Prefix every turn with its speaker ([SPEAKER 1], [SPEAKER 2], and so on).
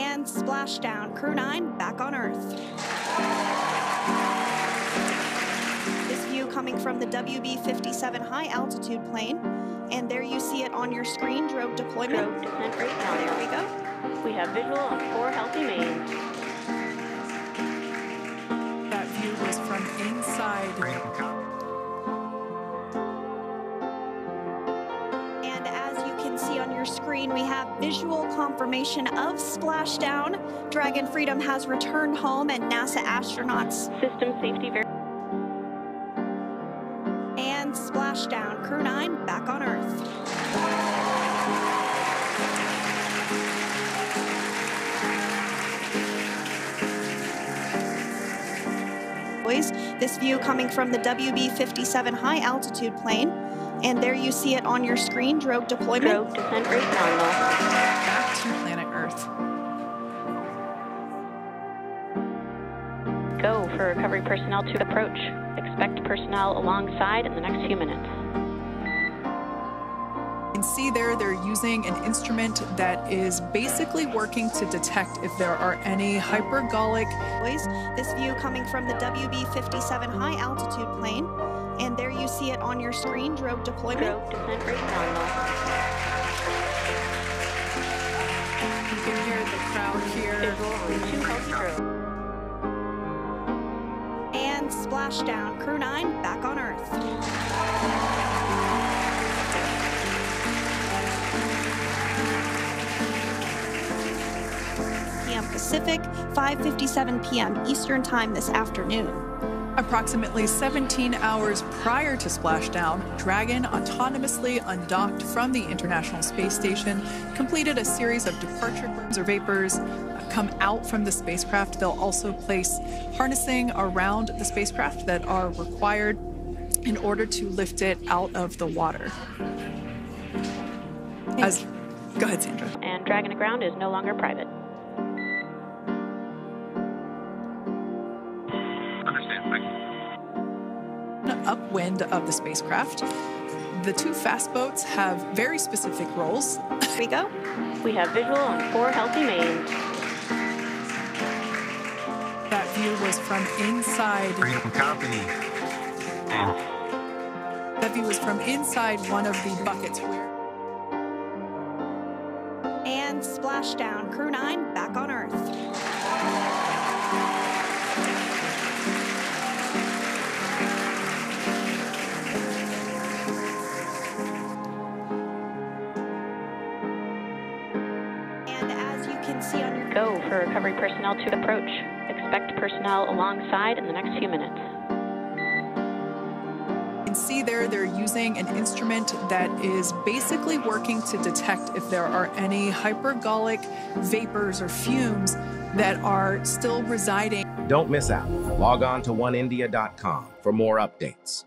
[SPEAKER 1] And splashdown. Crew 9 back on Earth. This view coming from the WB 57 high altitude plane. And there you see it on your screen, drogue deployment.
[SPEAKER 2] Drogue
[SPEAKER 1] Now, there we go.
[SPEAKER 2] We have visual on four healthy mains.
[SPEAKER 1] Screen, we have visual confirmation of splashdown. Dragon Freedom has returned home, and NASA astronauts
[SPEAKER 2] System safety
[SPEAKER 1] and splashdown. Crew 9 back on Earth. Boys, This view coming from the WB 57 high altitude plane. And there you see it on your screen, drogue deployment.
[SPEAKER 2] drogue descent rate nominal.
[SPEAKER 3] Back to planet Earth.
[SPEAKER 2] Go for recovery personnel to approach. Expect personnel alongside in the next few minutes.
[SPEAKER 3] You can see there they're using an instrument that is basically working to detect if there are any hypergolic
[SPEAKER 1] This view coming from the WB 57 high altitude on your screen, drogue deployment.
[SPEAKER 2] Drogue descent rate nominal.
[SPEAKER 3] You can hear the crowd here.
[SPEAKER 2] Two healthy drogues.
[SPEAKER 1] And splashdown. Crew 9 back on Earth. PM Pacific, 5:57 p.m. Eastern Time this afternoon.
[SPEAKER 3] Approximately 17 hours prior to splashdown, Dragon autonomously undocked from the International Space Station, completed a series of departure burns or vapors, come out from the spacecraft. They'll also place harnessing around the spacecraft that are required in order to lift it out of the water. As go ahead, Sandra.
[SPEAKER 2] And Dragon to ground is no longer private.
[SPEAKER 3] Upwind of the spacecraft. The two fast boats have very specific roles.
[SPEAKER 1] Here we go.
[SPEAKER 2] We have visual on four healthy mains.
[SPEAKER 3] That view was from inside.
[SPEAKER 4] Freedom Company.
[SPEAKER 3] That view was from inside one of the buckets where
[SPEAKER 1] And splashdown. Crew 9 can see on your
[SPEAKER 2] Go for recovery personnel to approach. Expect personnel alongside in the next few minutes.
[SPEAKER 3] you can see there they're using an instrument that is basically working to detect if there are any hypergolic vapors or fumes that are still residing
[SPEAKER 5] Don't miss out. Log on to oneindia.com for more updates.